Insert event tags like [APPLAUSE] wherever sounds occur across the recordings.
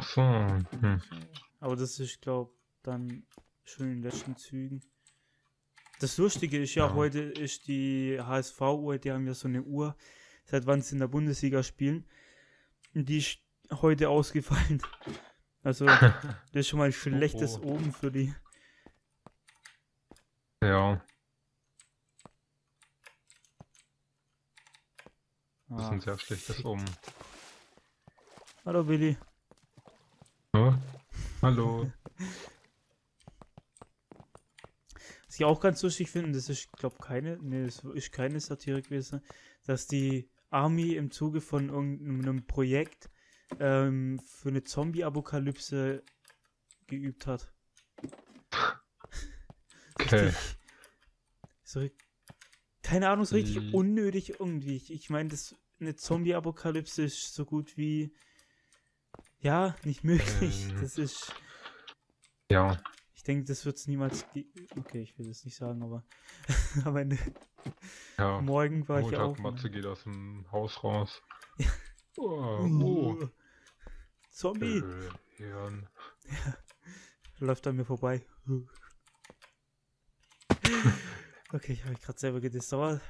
Ach so. Hm. Aber das ist, glaube dann schon in den letzten Zügen. Das Lustige ist ja, Ja. heute ist die HSV-Uhr, die haben ja so eine Uhr, seit wann sie in der Bundesliga spielen. Und die ist heute ausgefallen. [LAUGHS] Also, [LAUGHS] das ist schon mal ein schlechtes oh. Oben für die. Ja, das ist Ah, ein sehr schlechtes. Um. Hallo Willi. Ja? Hallo. Was ich auch ganz lustig finde, das ist, glaube keine, nee, das ist keine Satire gewesen, dass die Army im Zuge von irgendeinem Projekt ähm, für eine Zombie-Apokalypse geübt hat. Okay. [LAUGHS] Richtig, so, keine Ahnung, so richtig Wie- unnötig irgendwie. Ich, ich meine, das eine Zombie-Apokalypse ist so gut wie ja, nicht möglich. Ähm. Das ist. Ja, Ich denke, das wird es niemals. Okay, ich will das nicht sagen, aber [LAUGHS] am Ende, ja. morgen war ich ja Montag, auch. Matze geht aus dem Haus raus. Ja. Oh, oh. [LAUGHS] Zombie! Äh, Hirn. Läuft an mir vorbei. [LAUGHS] okay, ich habe mich gerade selber gedisst, aber.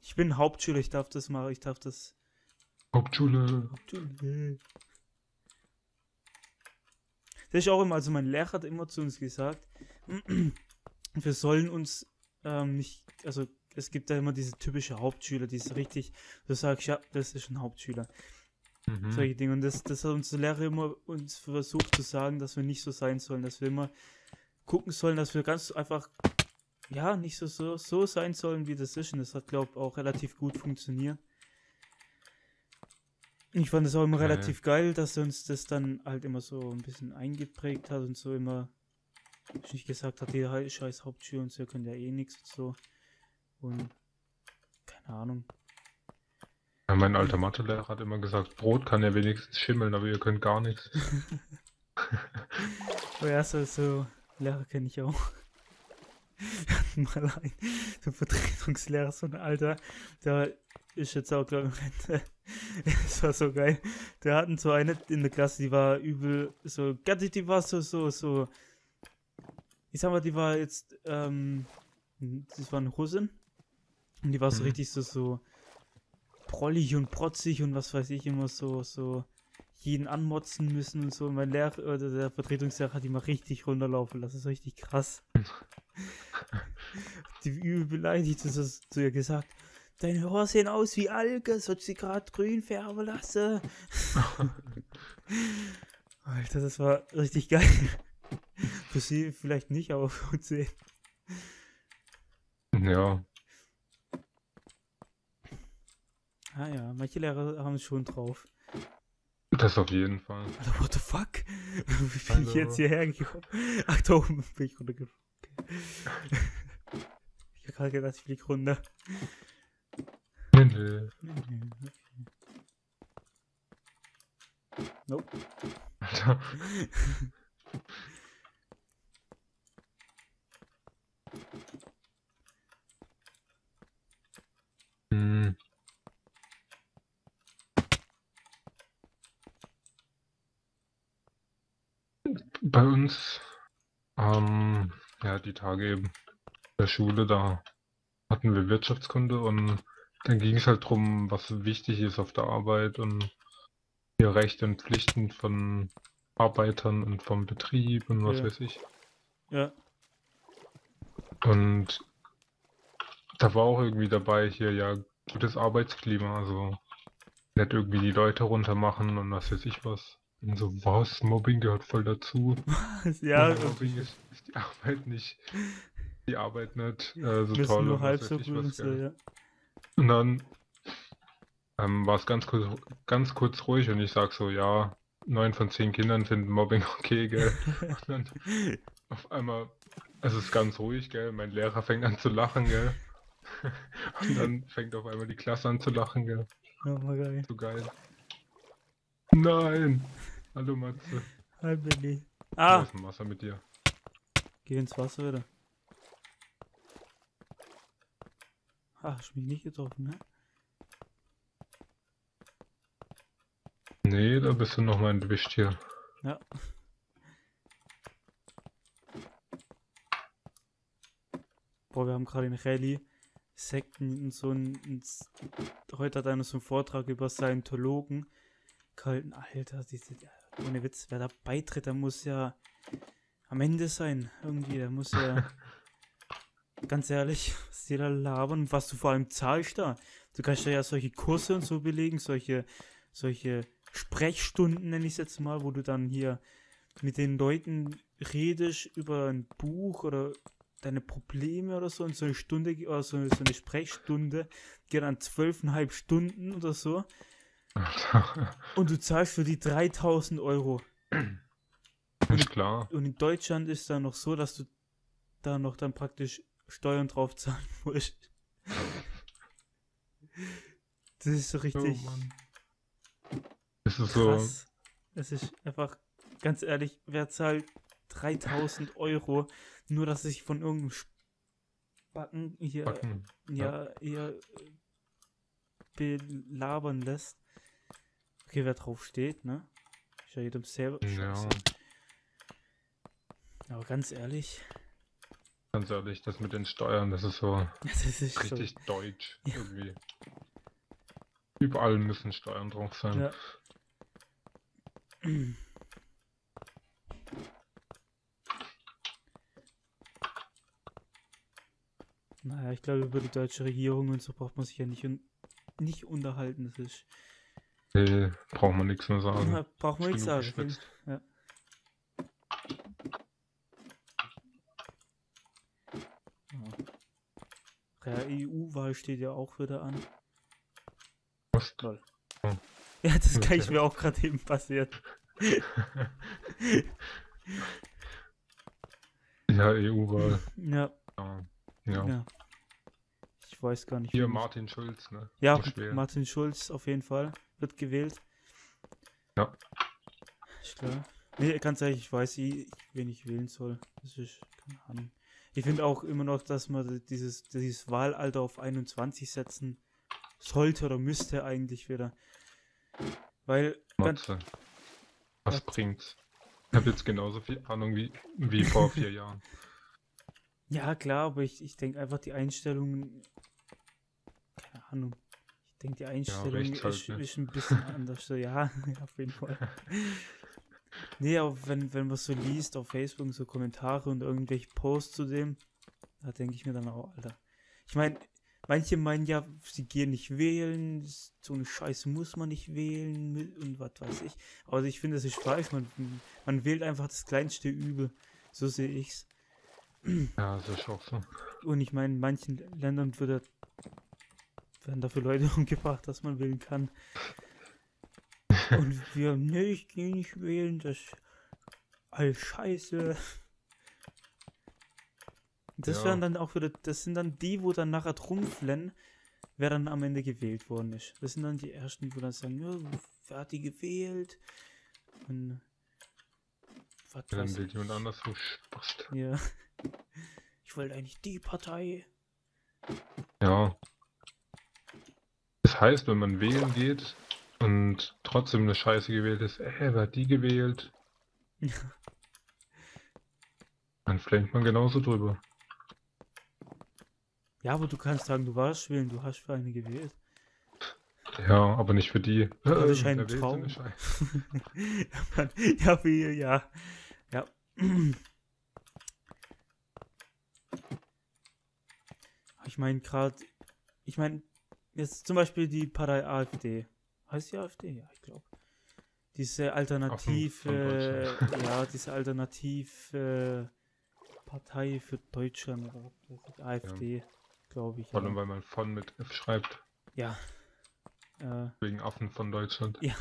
Ich bin Hauptschüler, ich darf das mal, ich darf das. Hauptschule. Hauptschüler. Das ist auch immer, also mein Lehrer hat immer zu uns gesagt, [CLEARS THROAT] wir sollen uns ähm, nicht, also es gibt da immer diese typische Hauptschüler, die ist richtig, du sagst, ja, das ist ein Hauptschüler. Mhm. solche Dinge. Und das, das hat unser Lehrer immer uns versucht zu sagen, dass wir nicht so sein sollen, dass wir immer gucken sollen, dass wir ganz einfach, ja, nicht so, so, so sein sollen, wie das ist. Und das hat, glaube ich, auch relativ gut funktioniert. Ich fand es auch immer Okay. relativ geil, dass er uns das dann halt immer so ein bisschen eingeprägt hat und so immer nicht gesagt hat, ihr halt scheiß Hauptschüler und so, ihr könnt ja eh nichts und so. Und keine Ahnung. Ja, mein alter Mathelehrer hat immer gesagt, Brot kann ja wenigstens schimmeln, aber ihr könnt gar nichts. [LAUGHS] Oh ja, so, so Lehrer kenne ich auch. [LAUGHS] Mal einen, so Vertretungslehrer, so ein Alter, der ist jetzt auch, glaube ich, in Rente. Das war so geil. Der hatten so eine in der Klasse, die war übel, so, die war so, so, so, ich sag mal, die war jetzt, ähm, das war eine Russin. Und die war so Mhm. richtig so, so prollig und protzig und was weiß ich, immer so, so jeden anmotzen müssen und so. Und mein Lehrer, oder der Vertretungslehrer hat die mal richtig runterlaufen lassen. Das ist richtig krass. [LAUGHS] die übel beleidigt, das ist zu ihr gesagt. Deine Haare sehen aus wie Alge, soll sie gerade grün färben lassen? [LAUGHS] Alter, das war richtig geil. [LAUGHS] für sie vielleicht nicht, aber für uns eh. Ja, Ah ja, manche Lehrer haben es schon drauf. Das auf jeden Fall. Alter, what the fuck? [LAUGHS] Wie bin ich Hallo. jetzt hierher gekommen? [LAUGHS] Ach, da oben bin ich runtergeflogen. Okay. [LAUGHS] Ich hab gerade gedacht, ich flieg runter. Nee, nee. Nope. Alter. Bei uns, ähm, ja, die Tage eben der Schule, da hatten wir Wirtschaftskunde und dann ging es halt drum, was wichtig ist auf der Arbeit und die Rechte und Pflichten von Arbeitern und vom Betrieb und was Ja. weiß ich. Ja, Und da war auch irgendwie dabei hier, ja, gutes Arbeitsklima, also nicht irgendwie die Leute runtermachen und was weiß ich was. Und so, was, Mobbing gehört voll dazu. ja, Und Mobbing ist, ist die [LAUGHS] Arbeit nicht, die Arbeit nicht äh, so toll nur und halb was so gut und was, so, ja. Und dann ähm, war es ganz kurz, ganz kurz ruhig und ich sag so, ja, neun von zehn Kindern finden Mobbing [LAUGHS] okay, gell. [LAUGHS] Und dann auf einmal, es ist ganz ruhig, gell. Mein Lehrer fängt an zu lachen, gell. Und dann fängt auf einmal die Klasse an zu lachen, gell. Mal geil. So geil. Nein! Hallo Matze. Hi, Billy. Ah. Ah, ist ein Wasser mit dir. geh ins Wasser wieder. Ah, hast mich nicht getroffen, ne? Nee, da bist du noch mal entwischt hier. Ja. Boah, wir haben gerade in Rallye Sekten und so ein, heute hat einer so einen Vortrag über Scientologen gehalten. Alter, diese, ohne Witz, wer da beitritt, der muss ja am Ende sein. Irgendwie, der muss ja [LAUGHS] ganz ehrlich, was die da labern, was du vor allem zahlst da. Du kannst ja solche Kurse und so belegen, solche, solche Sprechstunden, nenne ich es jetzt mal, wo du dann hier mit den Leuten redest über ein Buch oder deine Probleme oder so und so eine Stunde oder so, so eine Sprechstunde geht dann zwölfeinhalb Stunden oder so und du zahlst für die 3000 Euro. Ist klar. Und in Deutschland ist da noch so, dass du da noch dann praktisch Steuern drauf zahlen [LAUGHS] musst. Das ist so richtig. Oh, das ist krass. so. Es ist einfach, ganz ehrlich, wer zahlt 3000 Euro, nur dass sich von irgendeinem Spacken hier, Backen. ja, hier belabern lässt. Okay, wer drauf steht, ne? Ist ja jedem selber. Ja. Aber ganz ehrlich. Ganz ehrlich, das mit den Steuern, das ist so [LAUGHS] das ist richtig so. deutsch ja. irgendwie. Überall müssen Steuern drauf sein. Ja. Naja, ich glaube, über die deutsche Regierung und so braucht man sich ja nicht, un nicht unterhalten. Das ist. Nee, braucht man nichts mehr sagen. Ja, braucht man nichts sagen. Ja. Der EU-Wahl steht ja auch wieder an. Was? Toll. Oh. Ja, das kann ich mir auch gerade eben passiert. [LAUGHS] ja, EU-Wahl. Ja. ja. Ja. ja. Weiß gar nicht. Hier Martin Schulz, ne? Ja, Martin Schulz auf jeden Fall wird gewählt. Ja. Ist klar. Nee, ganz ehrlich, ich weiß, ich, wen ich wählen soll. Das ist, keine Ahnung. Ich finde auch immer noch, dass man dieses, dieses Wahlalter auf 21 setzen sollte oder müsste eigentlich wieder. Weil. Matze. Was ja. bringt's? Ich habe jetzt genauso viel Ahnung wie, wie vor vier Jahren. Ja, klar, aber ich, ich denke einfach die Einstellungen. Ahnung. Ich denke, die Einstellung ja, ist, halt, ne? ist, ein bisschen [LAUGHS] anders. So, ja, [LAUGHS] auf jeden Fall. nee, aber wenn, wenn man so liest auf Facebook, so Kommentare und irgendwelche Posts zu dem, da denke ich mir dann auch, Alter. Ich meine, manche meinen ja, sie gehen nicht wählen, so eine Scheiße muss man nicht wählen und was weiß ich. Aber ich finde, das ist falsch. Man, man wählt einfach das kleinste Übel. So sehe ich's. Ja, das ist auch so. Und ich meine, in manchen Ländern wird, werden dafür Leute [LAUGHS] umgebracht, dass man wählen kann. Und wir, ne, ich gehe nicht wählen, das ist alles scheiße. Das ja. werden dann auch wieder, das sind dann die, wo dann nachher rumflennen, wer dann am Ende gewählt worden ist. Das sind dann die ersten, wo dann sagen, ja, wer hat die gewählt? Und was ja, dann wählt jemand anders so Spaß. Ja. Ich wollte eigentlich die Partei. Ja. Das heißt, wenn man wählen geht und trotzdem eine Scheiße gewählt ist, äh, wer hat die gewählt? [LAUGHS] Dann flenkt man genauso drüber. Ja, aber du kannst sagen, du warst wählen, du hast für eine gewählt. Ja, aber nicht für die. [LAUGHS] Das ist ein Traum. [LAUGHS] ja, wie, ja. Ja. [CLEARS THROAT] Ich meine gerade, ich meine, jetzt zum Beispiel die Partei AfD. Heißt die AfD? Ja, ich glaube. Diese alternative, ja, diese alternative Partei für Deutschland, AfD, ja. glaube ich. Vor allem, ja. weil man von mit F schreibt. Ja. Äh, Wegen Affen von Deutschland. Ja.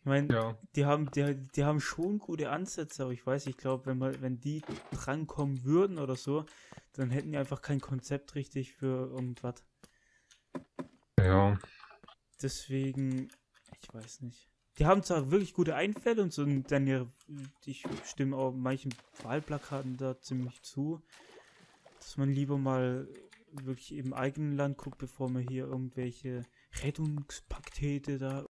Ich meine, ja. die haben, die, die haben schon gute Ansätze, aber ich weiß, ich glaube, wenn man, wenn die drankommen würden oder so, dann hätten die einfach kein Konzept richtig für irgendwas. Ja. Deswegen, ich weiß nicht. Die haben zwar wirklich gute Einfälle und so, dann ja, ich stimme auch manchen Wahlplakaten da ziemlich zu, dass man lieber mal wirklich im eigenen Land guckt, bevor man hier irgendwelche Rettungspakete da